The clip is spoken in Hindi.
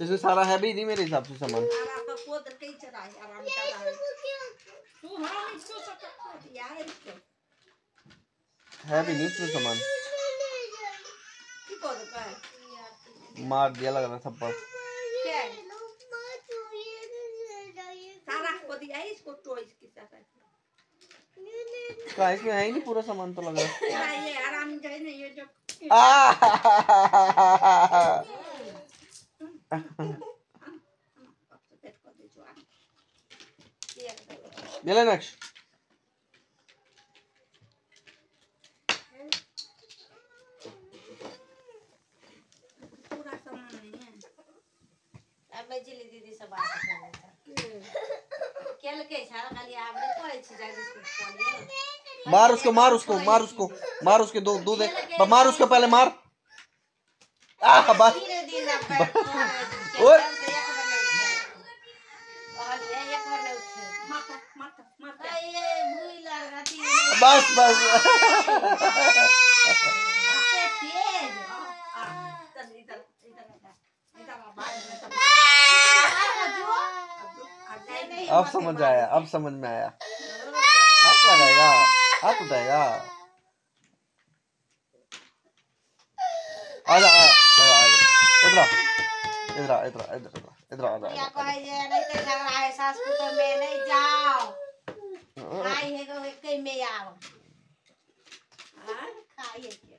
इसमें सारा है भी नहीं मेरे हिसाब से सामान। है भी नहीं इसमें सामान। मार दिया लग रहा थप्पड़ का इसमें है ही नहीं पूरा सामान तो लग रहा। है दीदी सब बात खाली बिस्कुट मार उसको मार उसको मार उसको मार उसके दो दो दे। मार उसको पहले मार। आ बस और बस बस अब समझ आया अब समझ में आया हाथ लगाएगा हाथ उठाएगा आजा आ। आ आ इधर आ इधर इधर इधर इधर आ, जे नहीं ते झगड़ा है सास पुत्र में नहीं जाओ खाई है को एक में आओ हाँ खाइए के